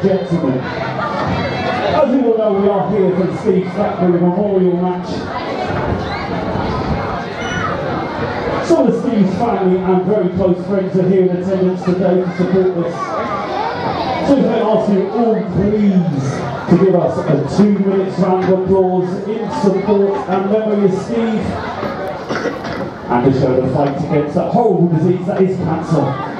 As you all know, we are here for the Steve Thackray Memorial Match. Some of Steve's family and very close friends are here in attendance today to support this. So if I ask you all please to give us a two minutes round of applause in support and memory of Steve and to show the fight against that horrible disease that is cancer.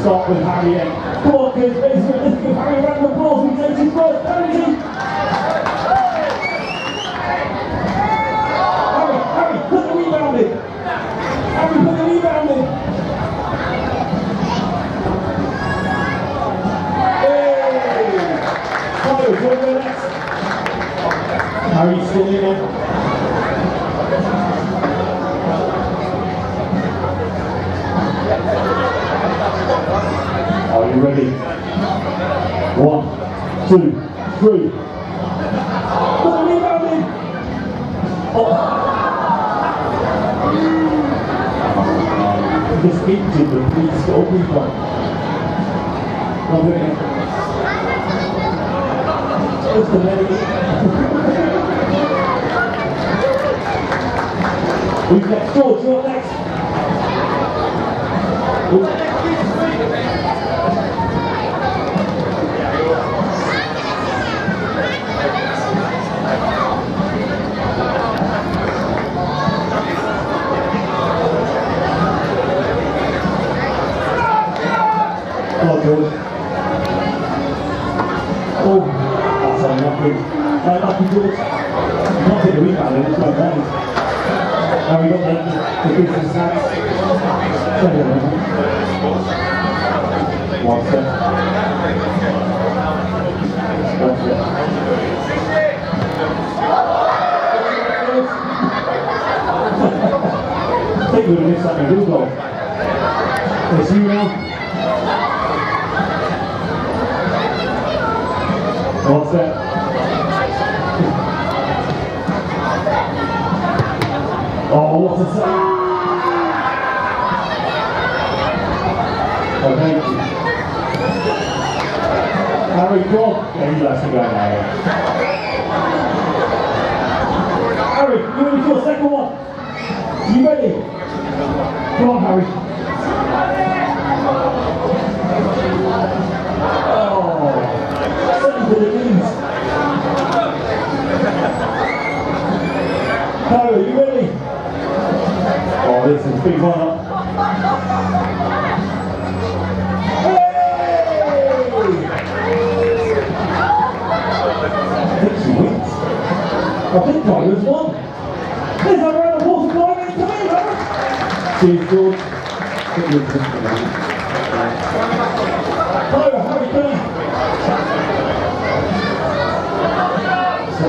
start with Harry and Borkers. Basically, let's give Harry a round of applause. He takes his first penalty. Harry, Harry, put the rebound in. Harry, put the rebound in. Hey! Harry, still in there? Are you ready? One, two, three. Oh. Just keep to the please go one. One minute. Just a minute. Who's next? George, next. Oh, that's on that. Right back and good. Not in the rebound, it's not bad. And we got that, the business sacks. One set. One set. I think we would that in Google. You now. What's that? Oh, what a save! Oh, thank you. Harry, go. Yeah, you let to go now. Harry, you ready for the second one? You ready? Come on, Harry. Oh, save with the knees. Harry, you ready? Oh, this is a big one up. I think. I think Tyler's. There's a round of applause for Tyler. Drink for me. Tyler, how are you doing?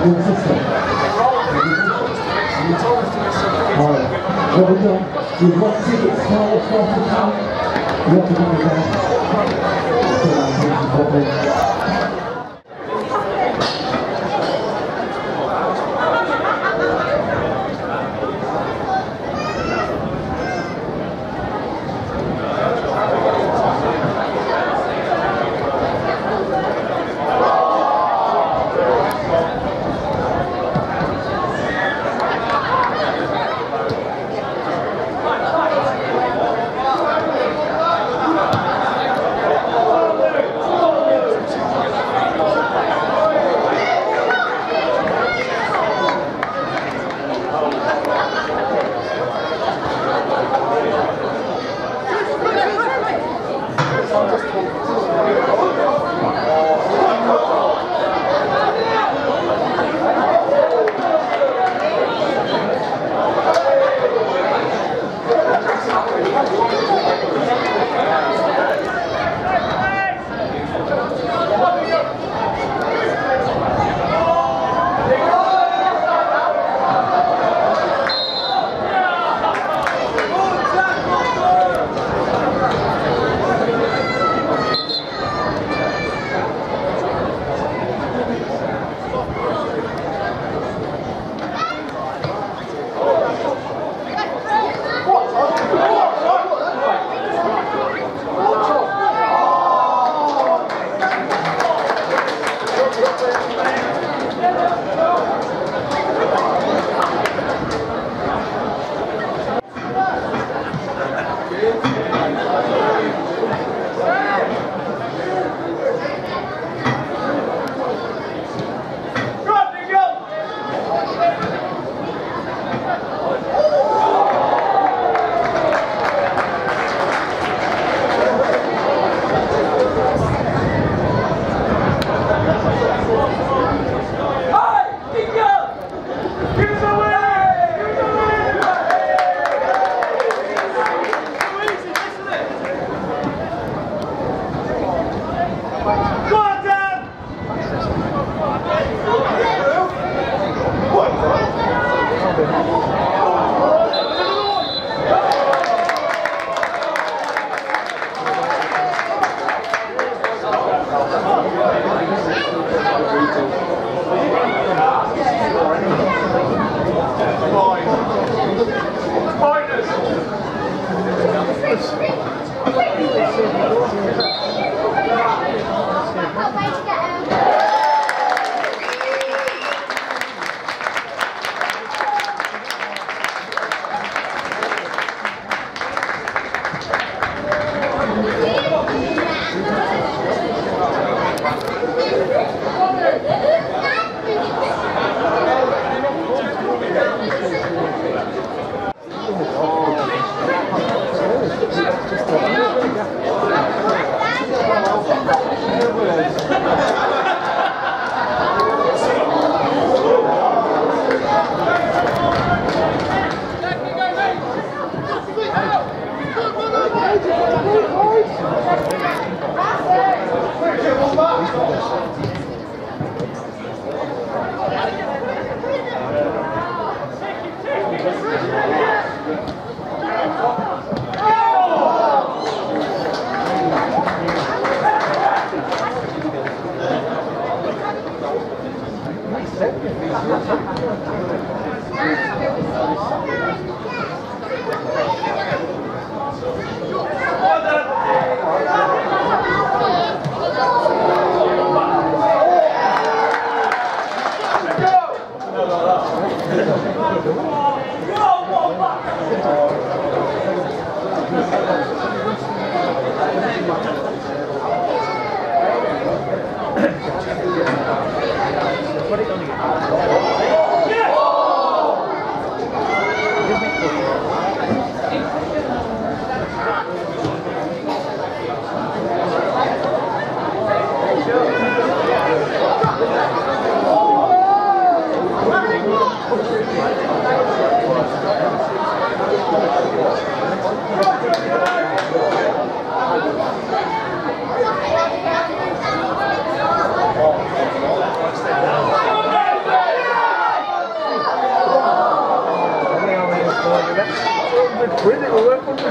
Your sister? Well done. You've got tickets, from the town. You have to go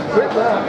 Good luck.